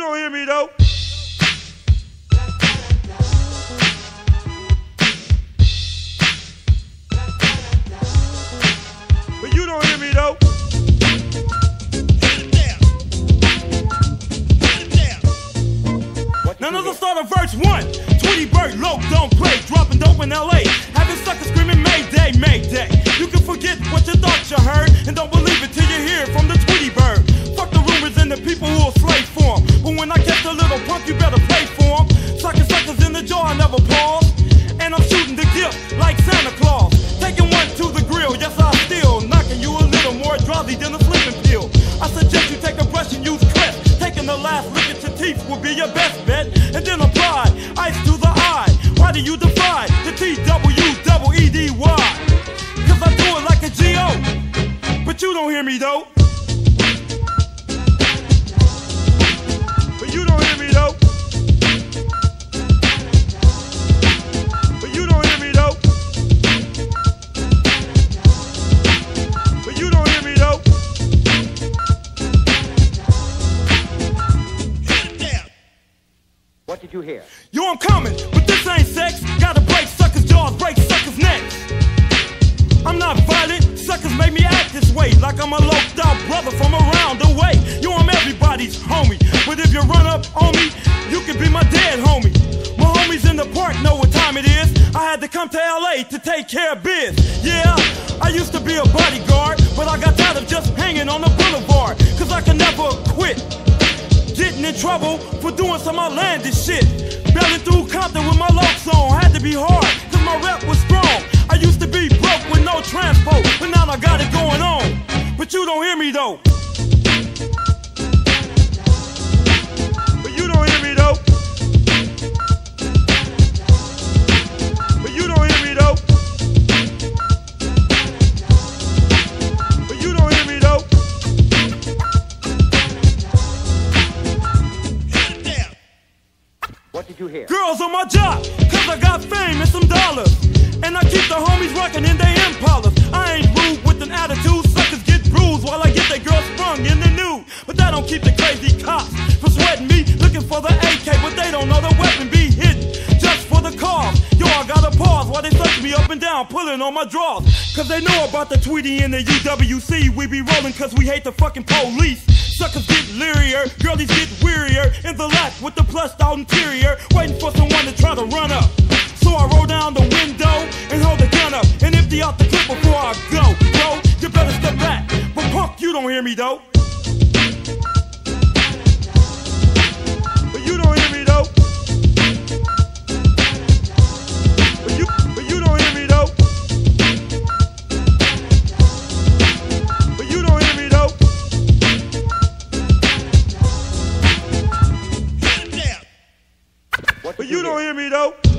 don't hear me though. But you don't hear me though. None of the start verse one. Tweedy Bird, Loc, don't play, dropping dope in LA. Having suckers screaming Mayday, Mayday. You can forget what you thought you heard, and don't believe it till you hear it from the Tweedy Bird. Fuck the rumors and the people who will slave for 'em. But when I catch a little punk, you better pay for 'em. Sucking suckers in the jaw, I never pause. And I'm shooting the gift like Santa Claus. Taking one to the grill, yes, I still. Knocking you a little more drowsy than a sleeping pill. I suggest you take a brush and use Crest. Taking the last look at your teeth will be your best bet. And then apply ice to the eye. Why do you defy the T W double E D Y? Cause I do it like a G O. But you don't hear me though. But you don't hear me though. But you don't hear me though. But you don't hear me though. What did you hear? Yo, I'm coming, but this ain't sex. Gotta break suckers' jaws, break suckers' necks. I'm not violent, suckers make me act this way. Like I'm a loped out brother from around me, you can be my dead homie. My homies in the park know what time it is. I had to come to LA to take care of biz. Yeah, I used to be a bodyguard, but I got tired of just hanging on the boulevard. Cause I can never quit getting in trouble for doing some outlandish shit. Bailing through Compton with my locks on, had to be hard, cause my rep was strong. What did you hear? Girls on my job, cause I got fame and some dollars. And I keep the homies rocking in they impalas. I ain't rude with an attitude, suckers get bruised while I get that girl sprung in the nude. But that don't keep the crazy cops from sweating me, looking for the AK, but they pulling on my drawers. Cause they know about the Tweedy and the UWC. We be rolling cause we hate the fucking police. Suckers get leerier, girlies get wearier. In the lap with the plussed out interior, waiting for someone to try to run up. So I roll down the window and hold the gun up and empty out the clip before I go. Bro, you better step back. But punk, you don't hear me though. You don't hear me though.